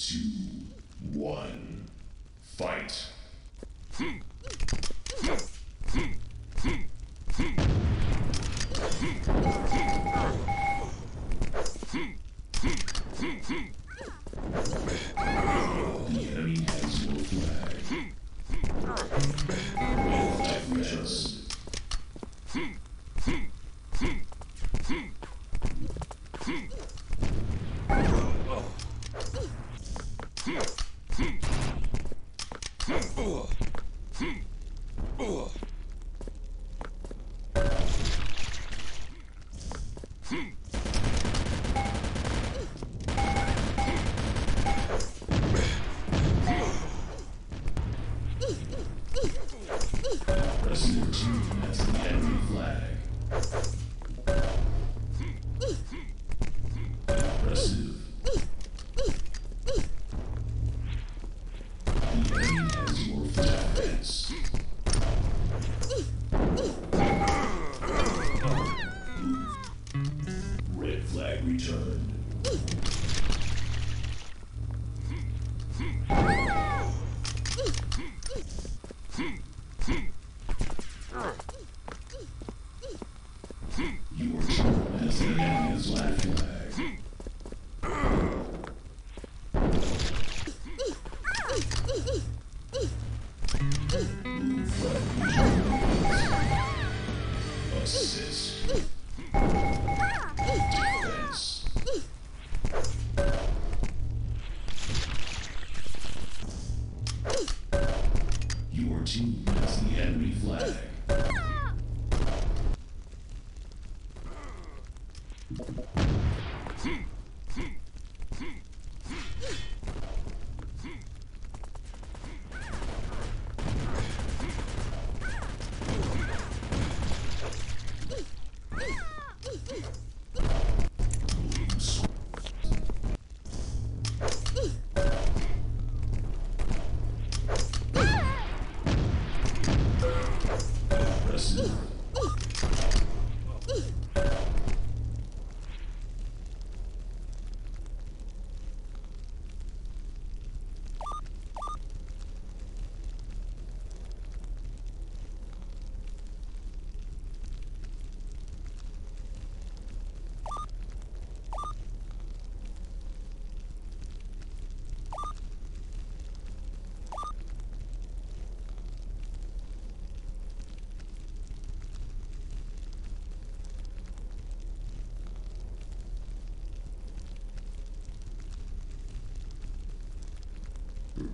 two, one, fight. Impressive.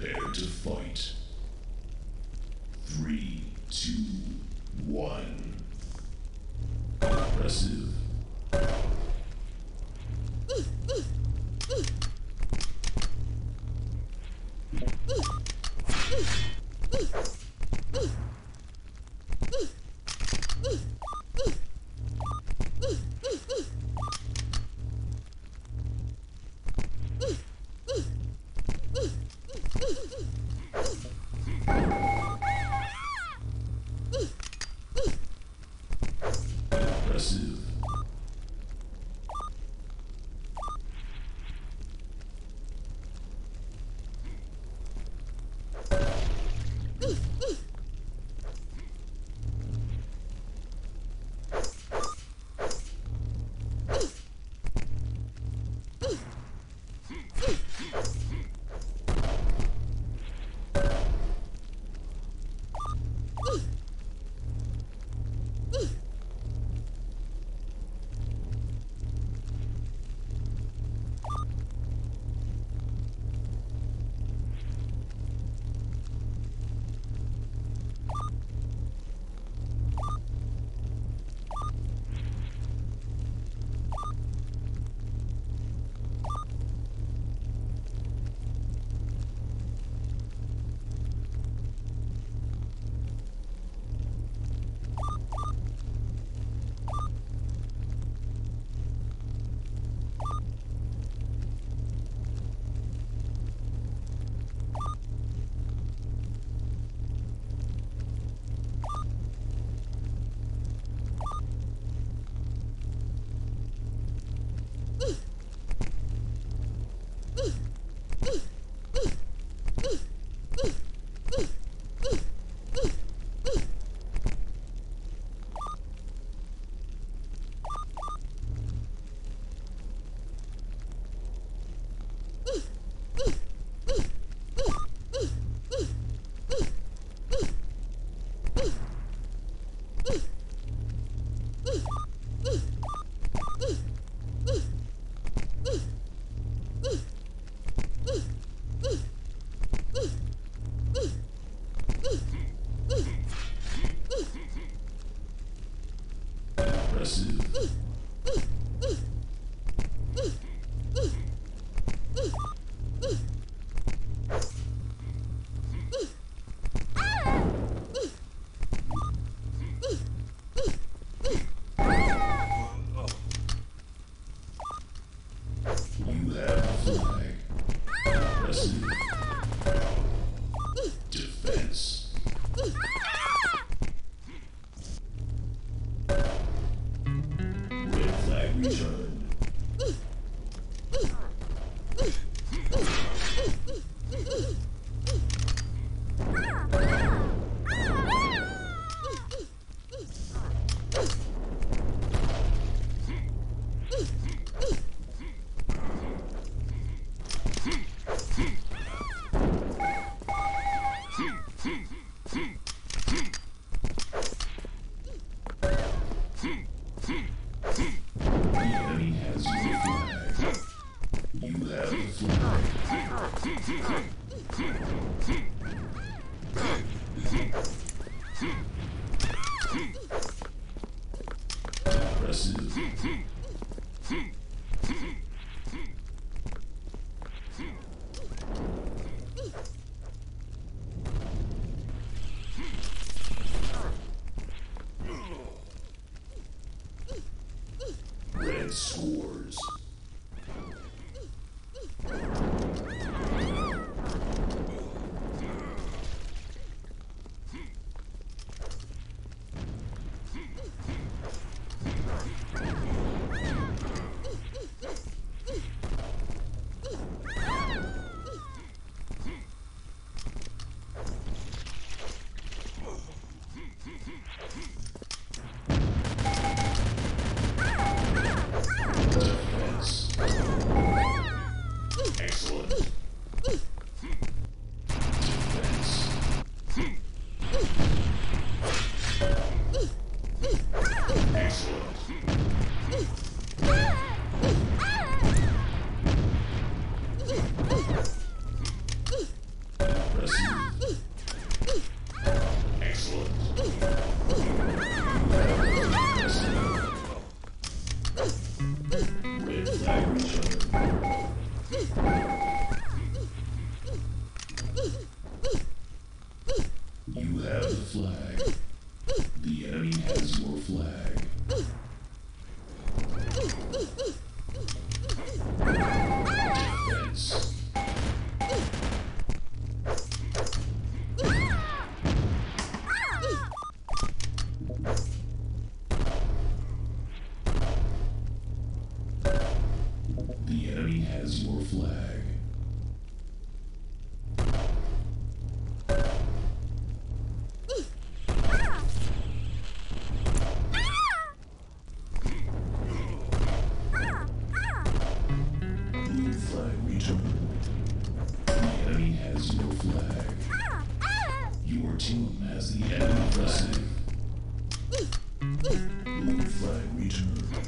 Prepare to fight. school. flag. 14 as the end of the return.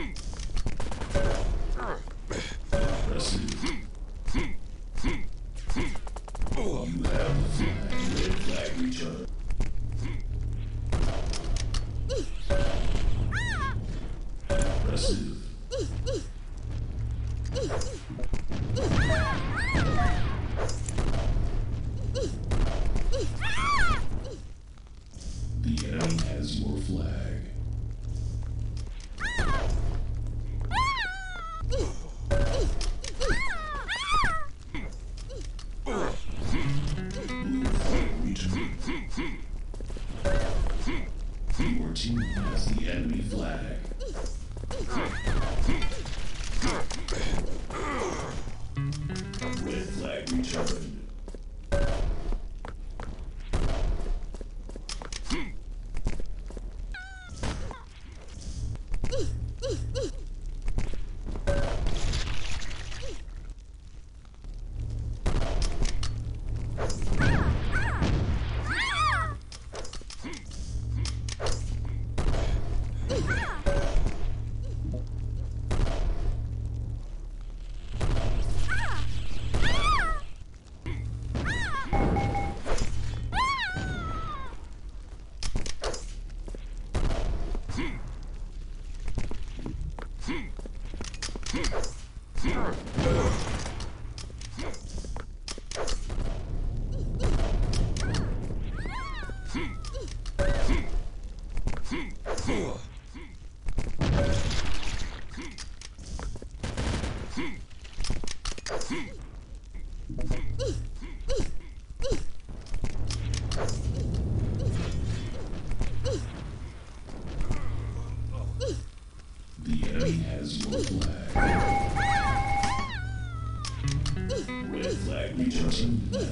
Hmph! Team has the enemy flag. Red flag returned.